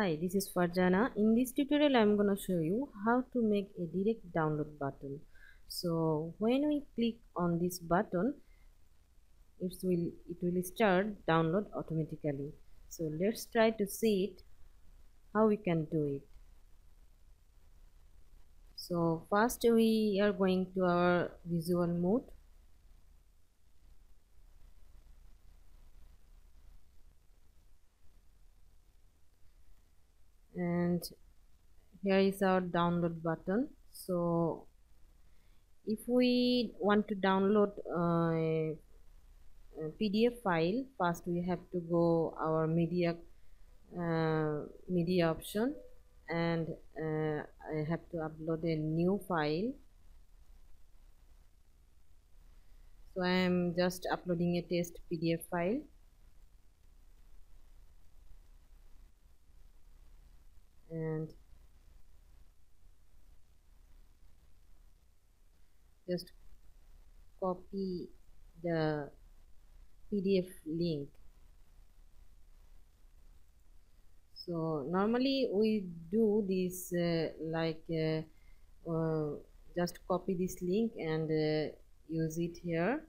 Hi, this is Farjana. In this tutorial, I'm to show you how to make a direct download button. So when we click on this button, it will, it will start download automatically. So let's try to see it, how we can do it. So first we are going to our visual mode and here is our download button. So if we want to download uh, a, a pdf file first we have to go our media uh, media option. And uh, I have to upload a new file. So I am just uploading a test PDF file and just copy the PDF link. So normally we do this uh, like uh, uh, just copy this link and uh, use it here.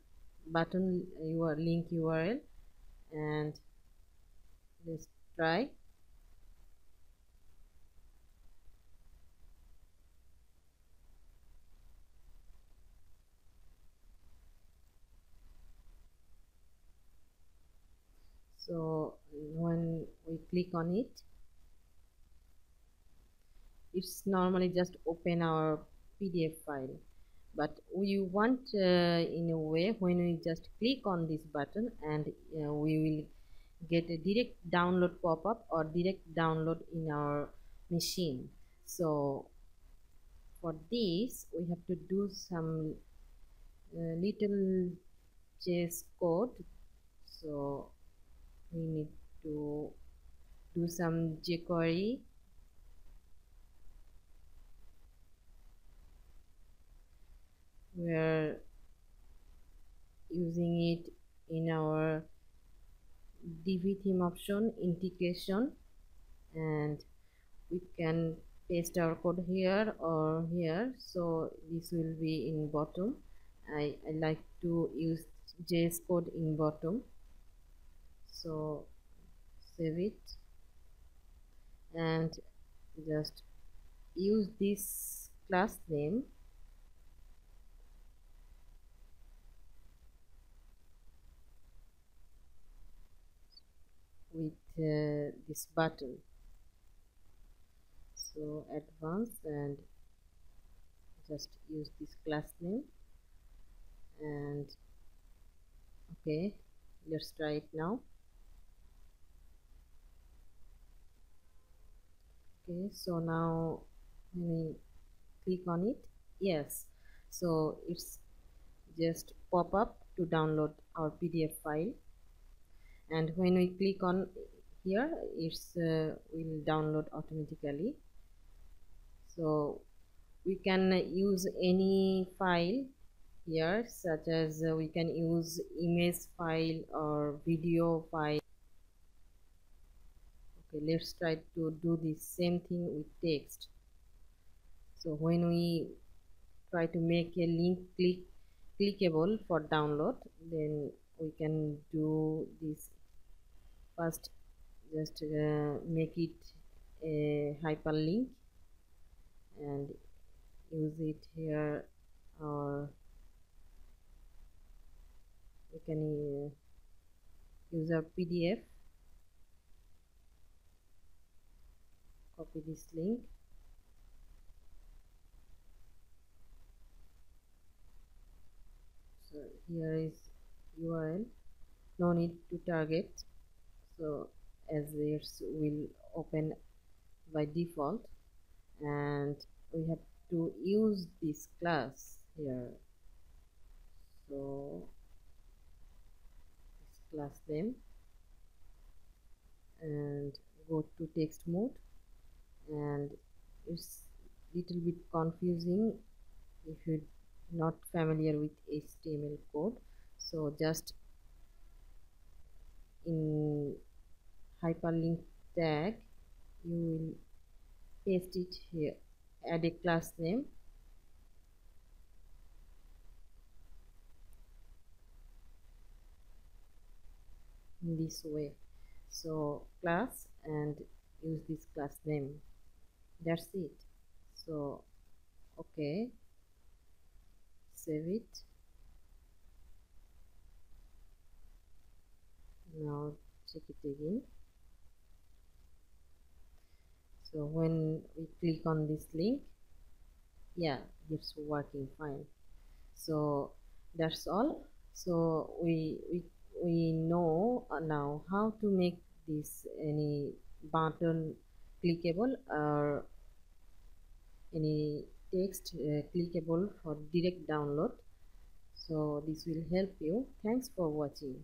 Button your link URL and let's try so when we click on it it's normally just open our PDF file. But we want uh, in a way when we just click on this button and uh, we will get a direct download pop-up or direct download in our machine. So for this we have to do some uh, little JS code. So we need to do some jQuery. We're using it in our Divi theme option integration. And we can paste our code here or here. So this will be in bottom. I, I like to use JS code in bottom so save it. And just use this class name. With uh, this button. So advanced and just use this class name. And okay let's try it now okay so now when we click on it yes. So it's just pop up to download our pdf file. And when we click on here it's uh, will download automatically. So we can use any file here such as uh, we can use image file or video file okay let's try to do the same thing with text. So when we try to make a link click clickable for download then we can do this. First just uh, make it a hyperlink and use it here or we can uh, use a PDF copy this link. So here is URL no need to target. So as this will open by default. And we have to use this class here. So this class name. And go to text mode and it's little bit confusing if you're not familiar with HTML code. So just in hyperlink tag you will paste it here. Add a class name. In this way. So class and use this class name that's it. So okay. Save it. Now check it again. So when we click on this link yeah it's working fine. So that's all. So we we we know uh, now how to make this any button clickable or any text uh, clickable for direct download. So this will help you. Thanks for watching